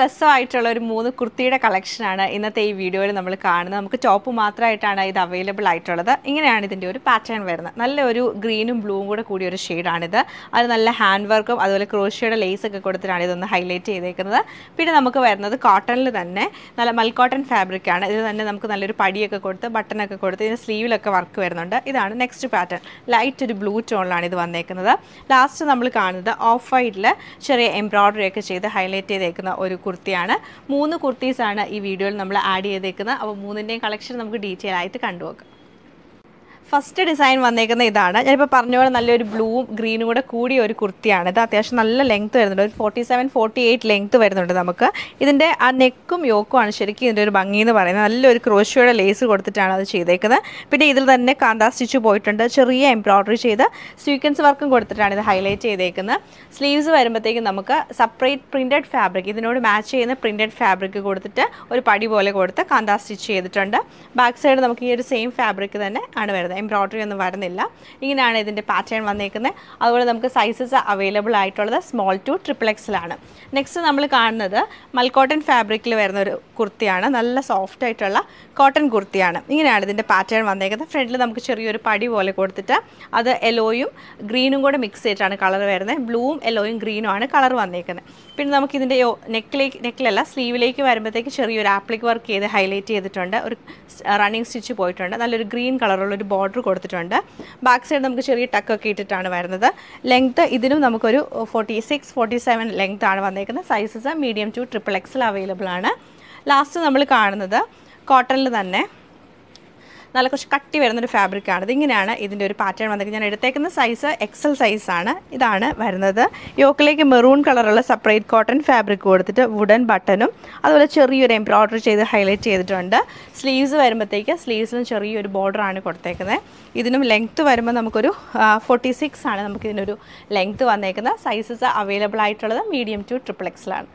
രസമായിട്ടുള്ള ഒരു മൂന്ന് കുർത്തിയുടെ കളക്ഷനാണ് ഇന്നത്തെ ഈ വീഡിയോയിൽ നമ്മൾ കാണുന്നത്. നമുക്ക് ടോപ്പ് മാത്രമായിട്ടാണ് ഇത് അവൈലബിൾ ആയിട്ടുള്ളത്. ഇങ്ങനെയാണ് ഇതിന്റെ ഒരു പാറ്റേൺ വരുന്നത്. നല്ല ഒരു ഗ്രീനും ബ്ലൂവും കൂടെ കൂടിയ ഒരു ഷെയ്ഡാണിത് അത് നല്ല ഹാൻഡ് വർക്കും അതുപോലെ ക്രോഷ്യയുടെ ലേസ് ഒക്കെ കൊടുത്തിട്ടാണ് ഇതൊന്ന് ഹൈലൈറ്റ് ചെയ്തേക്കുന്നത്. പിന്നെ നമുക്ക് വരുന്നത് കോട്ടണിൽ തന്നെ നല്ല മൽക്കോട്ടൺ ഫാബ്രിക് ആണ്. ഇത് തന്നെ നമുക്ക് നല്ലൊരു പടിയൊക്കെ കൊടുത്ത് ബട്ടണൊക്കെ കൊടുത്ത് ഇതിന് സ്ലീവിലൊക്കെ വർക്ക് വരുന്നുണ്ട്. ഇതാണ് നെക്സ്റ്റ് പാറ്റേൺ ലൈറ്റ് ഒരു ബ്ലൂ ടോണിലാണ് ഇത് വന്നേക്കുന്നത്. ലാസ്റ്റ് നമ്മൾ കാണുന്നത് ഓഫ് വൈറ്റിൽ ചെറിയ എംബ്രോയ്ഡറി ഒക്കെ ചെയ്ത് ഹൈലൈറ്റ് ചെയ്തേക്കുന്ന ഒരു കുർത്തിയാണ്. മൂന്ന് കുർത്തീസാണ് ഈ വീഡിയോയിൽ നമ്മൾ ആഡ് ചെയ്തേക്കുന്നത്. അപ്പോൾ മൂന്നിന്റെയും കളക്ഷൻ നമുക്ക് ഡീറ്റെയിൽ ആയിട്ട് കണ്ടുപോകാം ഫസ്റ്റ് ഡിസൈൻ വന്നേക്കുന്ന ഇതാണ്. ഞാനിപ്പോൾ പറഞ്ഞ പോലെ നല്ലൊരു ബ്ലൂവും ഗ്രീനും കൂടെ കൂടിയ ഒരു കുർത്തിയാണ്. ഇത് അത്യാവശ്യം നല്ല ലെങ്ത് വരുന്നുണ്ട്. ഒരു forty seven forty eight length വരുന്നുണ്ട് നമുക്ക്. ഇതിന്റെ ആ നെക്കും യോക്കുമാണ് ശരിക്കും ഇതിന്റെ ഒരു ഭംഗി എന്ന് പറയുന്നത്. നല്ലൊരു ക്രോഷ്യയുടെ ലേസ് കൊടുത്തിട്ടാണ് അത് ചെയ്തേക്കുന്നത്. പിന്നെ ഇതിൽ തന്നെ കാന്താ സ്റ്റിച്ച് പോയിട്ടുണ്ട്. ചെറിയ എംബ്രോയ്ഡറി ചെയ്ത് സ്വീക്വൻസ് വർക്കും കൊടുത്തിട്ടാണ് ഇത് ഹൈലൈറ്റ് ചെയ്തേക്കുന്നത്. സ്ലീവ്സ് വരുമ്പോഴത്തേക്കും നമുക്ക് സെപ്പറേറ്റ് പ്രിന്റഡ് ഫാബ്രിക് ഇതിനോട് മാച്ച് ചെയ്യുന്ന പ്രിന്റഡ് ഫാബ്രിക് കൊടുത്തിട്ട് ഒരു പടി പോലെ കൊടുത്ത് കാന്താ സ്റ്റിച്ച് ചെയ്തിട്ടുണ്ട്. ബാക്ക് സൈഡ് നമുക്ക് ഈ ഒരു സെയിം ഫാബ്രിക് തന്നെ ആണ് വരുന്നത്. എംബ്രോയ്ഡറി ഒന്നും വരുന്നില്ല. ഇങ്ങനെയാണ് ഇതിന്റെ പാറ്റേൺ വന്നേക്കുന്നത്. അതുപോലെ നമുക്ക് സൈസസ് അവൈലബിൾ ആയിട്ടുള്ളത് സ്മോൾ ടു ട്രിപ്പിൾ എക്സിലാണ് നെക്സ്റ്റ് നമ്മൾ കാണുന്നത് മൽക്കോട്ടൺ ഫാബ്രിക്കിൽ വരുന്ന ഒരു കുർത്തിയാണ്. നല്ല സോഫ്റ്റ് ആയിട്ടുള്ള കോട്ടൺ കുർത്തിയാണ്. ഇങ്ങനെയാണ് ഇതിന്റെ പാറ്റേൺ വന്നേക്കുന്നത്. ഫ്രണ്ടിൽ നമുക്ക് ചെറിയൊരു പടി പോലെ കൊടുത്തിട്ട് അത് യെല്ലോയും ഗ്രീനും കൂടെ മിക്സ് ചെയ്തിട്ടാണ് കളർ വരുന്നത്. ബ്ലൂവും യെല്ലോയും ഗ്രീനും ആണ് കളർ വന്നേക്കുന്നത്. പിന്നെ നമുക്ക് ഇതിന്റെ നെക്കിലേക്ക് നെക്കിലല്ല സ്ലീവിലേക്ക് വരുമ്പോഴത്തേക്ക് ചെറിയൊരു ആപ്ലിക് വർക്ക് ചെയ്ത് ഹൈലൈറ്റ് ചെയ്തിട്ടുണ്ട്. ഒരു റണ്ണിങ് സ്റ്റിച്ച് പോയിട്ടുണ്ട്. നല്ലൊരു ഗ്രീൻ കളറുള്ള ഒരു ബോർഡർ കൊടുത്തിട്ടുണ്ട്. ബാക്ക് സൈഡ് നമുക്ക് ചെറിയ ടക്കൊക്കെ ഇട്ടിട്ടാണ് വരുന്നത്. ലെങ്ത്ത് ഇതിനും നമുക്കൊരു forty six forty seven length ആണ് വന്നേക്കുന്നത്. Sizes medium to triple XL available ആണ്. ലാസ്റ്റ് നമ്മൾ കാണുന്നത് കോട്ടണിൽ തന്നെ. നല്ല കുറച്ച് കട്ടി വരുന്നൊരു ഫാബ്രിക്കാണ് ഇതിങ്ങനെയാണ് ഇതിന്റെ ഒരു പാറ്റേൺ വന്നത്. ഞാൻ എടുത്തേക്കുന്ന സൈസ് എക്സൽ സൈസാണ് ഇതാണ് വരുന്നത്. യോക്കിലേക്ക് മെറൂൺ കളറുള്ള സെപ്പറേറ്റ് കോട്ടൺ ഫാബ്രിക് കൊടുത്തിട്ട് വുഡൻ ബട്ടനും അതുപോലെ ചെറിയൊരു എംബ്രോയ്ഡറി ചെയ്ത് ഹൈലൈറ്റ് ചെയ്തിട്ടുണ്ട്. സ്ലീവ്സ് വരുമ്പോഴത്തേക്ക് സ്ലീവ്സിനും ചെറിയൊരു ബോർഡറാണ് കൊടുത്തേക്കുന്നത് ഇതിനും ലെങ്ത്ത് വരുമ്പോൾ നമുക്കൊരു ഫോർട്ടി സിക്സ് ആണ് നമുക്കിതിനൊരു ലെങ്ത്ത് വന്നേക്കുന്നത് സൈസസ് അവൈലബിൾ ആയിട്ടുള്ളത് മീഡിയം ടു ട്രിപ്പിൾ എക്സലാണ്